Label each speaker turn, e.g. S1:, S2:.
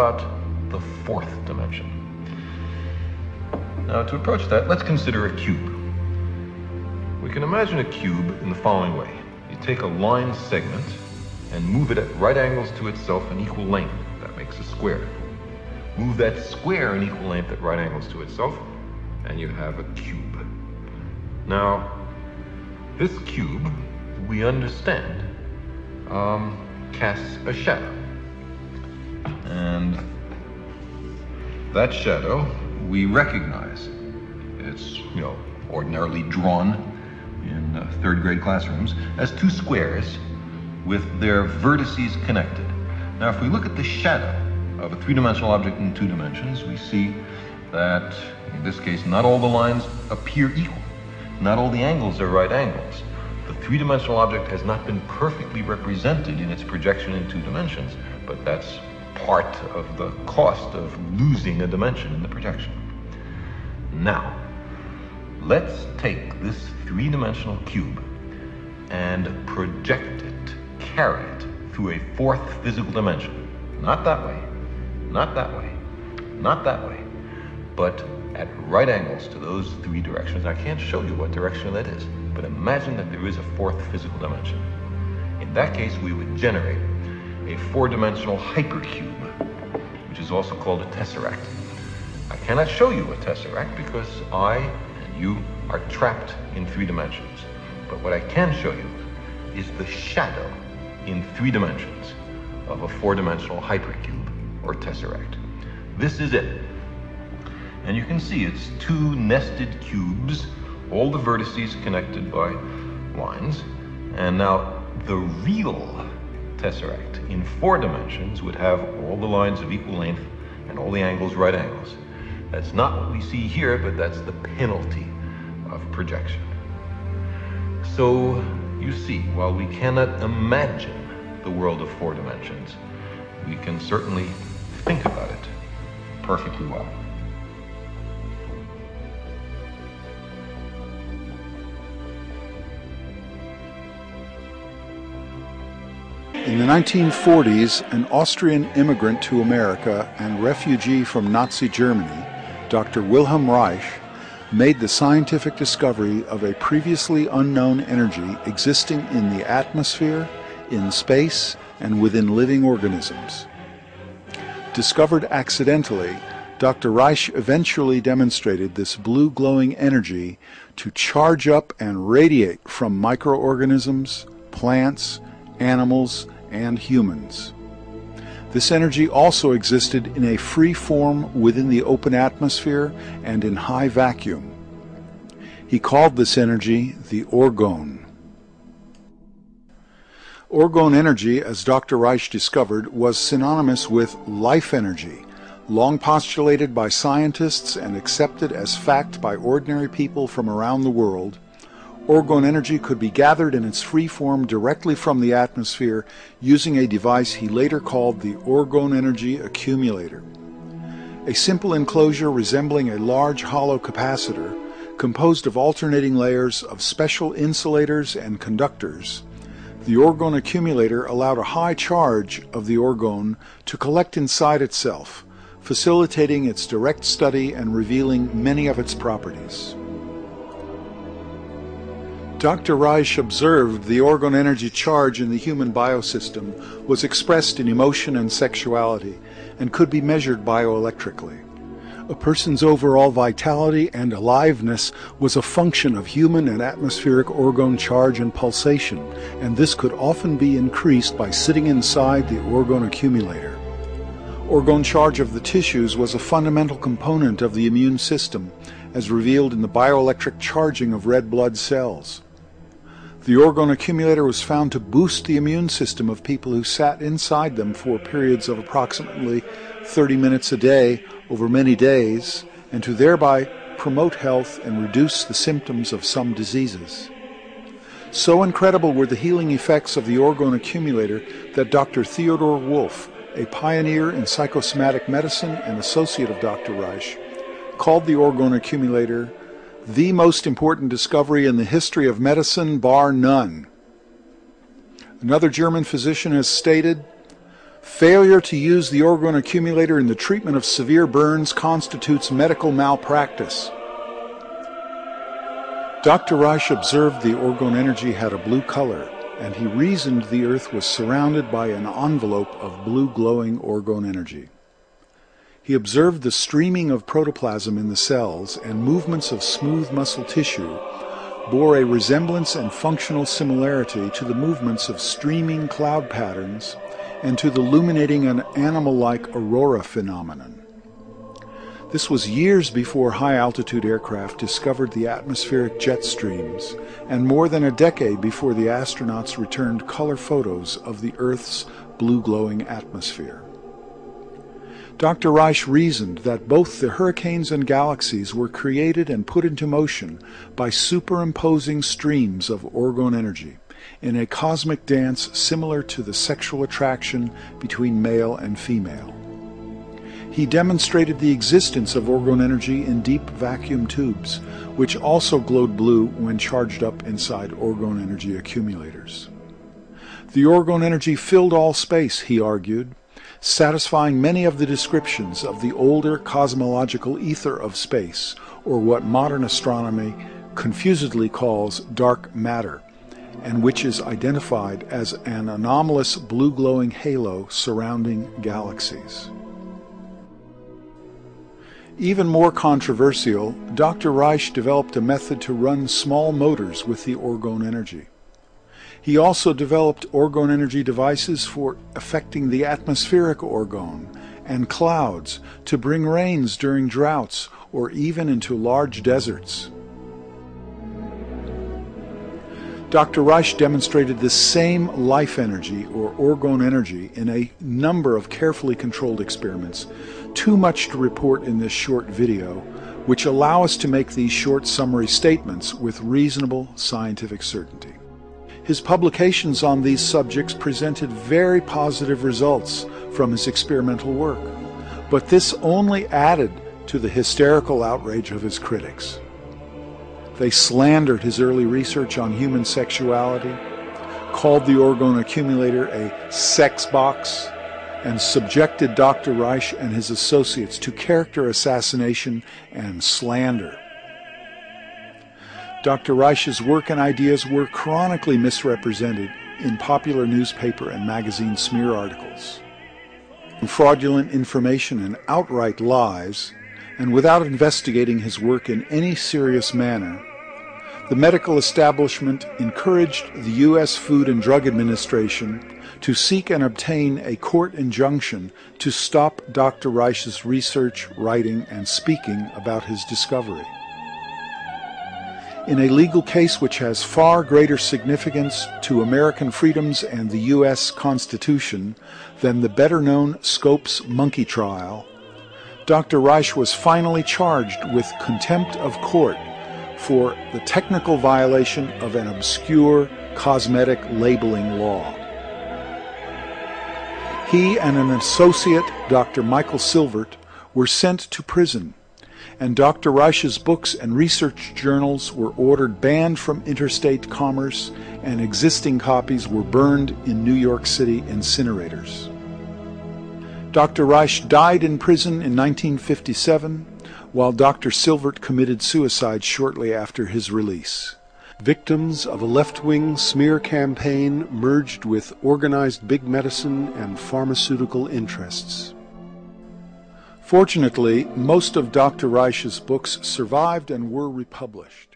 S1: about the fourth dimension. Now, to approach that, let's consider a cube. We can imagine a cube in the following way. You take a line segment and move it at right angles to itself in equal length. That makes a square. Move that square in equal length at right angles to itself, and you have a cube. Now, this cube, we understand, um, casts a shadow. And that shadow we recognize. It's, you know, ordinarily drawn in uh, third grade classrooms as two squares with their vertices connected. Now, if we look at the shadow of a three-dimensional object in two dimensions, we see that, in this case, not all the lines appear equal. Not all the angles are right angles. The three-dimensional object has not been perfectly represented in its projection in two dimensions, but that's part of the cost of losing a dimension in the projection. Now, let's take this three-dimensional cube and project it, carry it through a fourth physical dimension. Not that way, not that way, not that way, but at right angles to those three directions. I can't show you what direction that is, but imagine that there is a fourth physical dimension. In that case, we would generate a four-dimensional hypercube, which is also called a tesseract. I cannot show you a tesseract because I and you are trapped in three dimensions. But what I can show you is the shadow in three dimensions of a four-dimensional hypercube or tesseract. This is it. And you can see it's two nested cubes, all the vertices connected by lines. And now the real tesseract in four dimensions would have all the lines of equal length and all the angles right angles. That's not what we see here, but that's the penalty of projection. So you see, while we cannot imagine the world of four dimensions, we can certainly think about it perfectly well.
S2: In the 1940s, an Austrian immigrant to America and refugee from Nazi Germany, Dr. Wilhelm Reich, made the scientific discovery of a previously unknown energy existing in the atmosphere, in space, and within living organisms. Discovered accidentally, Dr. Reich eventually demonstrated this blue glowing energy to charge up and radiate from microorganisms, plants, animals, and humans. This energy also existed in a free form within the open atmosphere and in high vacuum. He called this energy the orgone. Orgone energy, as Dr. Reich discovered, was synonymous with life energy, long postulated by scientists and accepted as fact by ordinary people from around the world Orgone energy could be gathered in its free form directly from the atmosphere using a device he later called the Orgone Energy Accumulator. A simple enclosure resembling a large hollow capacitor, composed of alternating layers of special insulators and conductors, the orgone accumulator allowed a high charge of the orgone to collect inside itself, facilitating its direct study and revealing many of its properties. Dr. Reich observed the orgone energy charge in the human biosystem was expressed in emotion and sexuality and could be measured bioelectrically. A person's overall vitality and aliveness was a function of human and atmospheric orgone charge and pulsation, and this could often be increased by sitting inside the orgone accumulator. Orgone charge of the tissues was a fundamental component of the immune system, as revealed in the bioelectric charging of red blood cells. The orgone accumulator was found to boost the immune system of people who sat inside them for periods of approximately 30 minutes a day over many days, and to thereby promote health and reduce the symptoms of some diseases. So incredible were the healing effects of the orgone accumulator that Dr. Theodore Wolfe, a pioneer in psychosomatic medicine and associate of Dr. Reich, called the orgone accumulator the most important discovery in the history of medicine, bar none. Another German physician has stated Failure to use the orgone accumulator in the treatment of severe burns constitutes medical malpractice. Dr. Reich observed the orgone energy had a blue color, and he reasoned the Earth was surrounded by an envelope of blue glowing orgone energy. He observed the streaming of protoplasm in the cells and movements of smooth muscle tissue bore a resemblance and functional similarity to the movements of streaming cloud patterns and to the illuminating an animal-like aurora phenomenon. This was years before high-altitude aircraft discovered the atmospheric jet streams, and more than a decade before the astronauts returned color photos of the Earth's blue-glowing atmosphere. Dr. Reich reasoned that both the hurricanes and galaxies were created and put into motion by superimposing streams of orgone energy in a cosmic dance similar to the sexual attraction between male and female. He demonstrated the existence of orgone energy in deep vacuum tubes, which also glowed blue when charged up inside orgone energy accumulators. The orgone energy filled all space, he argued, satisfying many of the descriptions of the older cosmological ether of space, or what modern astronomy confusedly calls dark matter, and which is identified as an anomalous blue glowing halo surrounding galaxies. Even more controversial, Dr. Reich developed a method to run small motors with the orgone energy. He also developed orgone energy devices for affecting the atmospheric orgone and clouds to bring rains during droughts or even into large deserts. Dr. Reich demonstrated the same life energy or orgone energy in a number of carefully controlled experiments, too much to report in this short video, which allow us to make these short summary statements with reasonable scientific certainty. His publications on these subjects presented very positive results from his experimental work, but this only added to the hysterical outrage of his critics. They slandered his early research on human sexuality, called the orgone accumulator a sex box, and subjected Dr. Reich and his associates to character assassination and slander. Dr. Reich's work and ideas were chronically misrepresented in popular newspaper and magazine smear articles. Fraudulent information and outright lies, and without investigating his work in any serious manner, the medical establishment encouraged the U.S. Food and Drug Administration to seek and obtain a court injunction to stop Dr. Reich's research, writing, and speaking about his discovery. In a legal case which has far greater significance to American freedoms and the U.S. Constitution than the better known Scopes monkey trial, Dr. Reich was finally charged with contempt of court for the technical violation of an obscure cosmetic labeling law. He and an associate, Dr. Michael Silvert, were sent to prison, and Dr. Reich's books and research journals were ordered banned from interstate commerce, and existing copies were burned in New York City incinerators. Dr. Reich died in prison in 1957 while Dr. Silvert committed suicide shortly after his release. Victims of a left-wing smear campaign merged with organized big medicine and pharmaceutical interests. Fortunately, most of Dr. Reich's books survived and were republished.